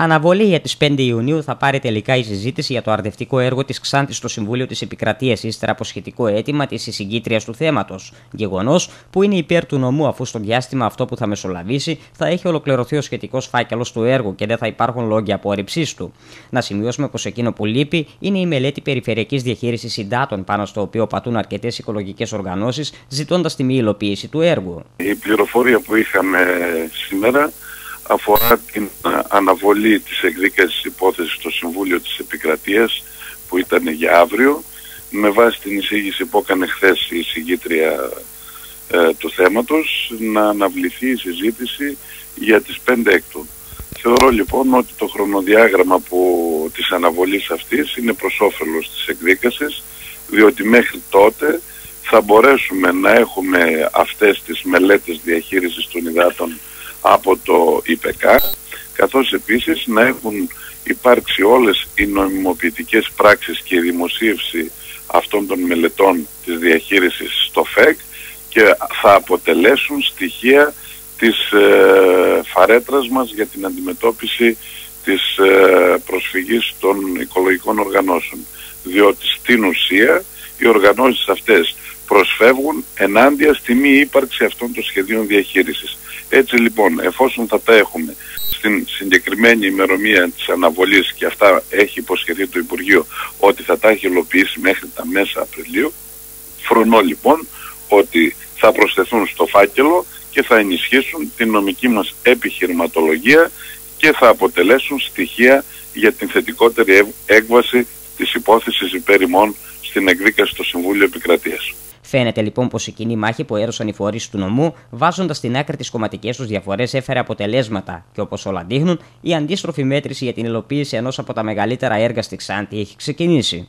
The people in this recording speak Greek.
Αναβολή για τις 5 Ιουνίου θα πάρει τελικά η συζήτηση για το αρδευτικό έργο της Ξάντη στο Συμβούλιο της Επικρατείας, ύστερα από σχετικό αίτημα της εισηγήτριας του θέματος. Γεγονός που είναι υπέρ του νομού, αφού στο διάστημα αυτό που θα μεσολαβήσει θα έχει ολοκληρωθεί ο σχετικός φάκελος του έργου και δεν θα υπάρχουν λόγια απόρριψής του. Να σημειώσουμε πως εκείνο που λείπει είναι η μελέτη περιφερειακής διαχείρισης συντάτων, πάνω στο οποίο πατούν αρκετές οικολογικές οργανώσεις, ζητώντας τη μη υλοποίηση του έργου. Η πληροφορία που είχαμε σήμερα αφορά την ε, αναβολή της εκδίκασης υπόθεσης στο Συμβούλιο της Επικρατείας που ήταν για αύριο με βάση την εισήγηση που έκανε χθες η εισηγήτρια ε, του θέματος να αναβληθεί η συζήτηση για τις 5 έκτου. Θεωρώ λοιπόν ότι το χρονοδιάγραμμα που, της αναβολής αυτής είναι προς όφελος της εκδίκασης διότι μέχρι τότε θα μπορέσουμε να έχουμε αυτές τις μελέτες διαχείρισης των υδάτων από το ΙΠΚ καθώς επίσης να έχουν υπάρξει όλες οι νομιμοποιητικές πράξεις και η δημοσίευση αυτών των μελετών της διαχείρισης στο ΦΕΚ και θα αποτελέσουν στοιχεία της ε, φαρέτρας μας για την αντιμετώπιση της ε, προσφυγής των οικολογικών οργανώσεων. Διότι στην ουσία οι οργανώσεις αυτές προσφεύγουν ενάντια στη μη ύπαρξη αυτών των σχεδίων διαχείρισης. Έτσι λοιπόν, εφόσον θα τα έχουμε στην συγκεκριμένη ημερομία της αναβολής και αυτά έχει υποσχεθεί το Υπουργείο ότι θα τα έχει υλοποιήσει μέχρι τα μέσα Απριλίου, φρονώ λοιπόν ότι θα προσθεθούν στο φάκελο και θα ενισχύσουν την νομική μας επιχειρηματολογία και θα αποτελέσουν στοιχεία για την θετικότερη έκβαση της υπόθεσης υπέρ ημών στην εκδίκαση στο Συμβούλιο Επικρατείας. Φαίνεται λοιπόν πως η κοινή μάχη που έδωσαν οι φορείς του νομού, βάζοντας στην άκρη τις κομματικές τους διαφορές, έφερε αποτελέσματα και όπως όλα δείχνουν, η αντίστροφη μέτρηση για την υλοποίηση ενός από τα μεγαλύτερα έργα στη Ξάντη έχει ξεκινήσει.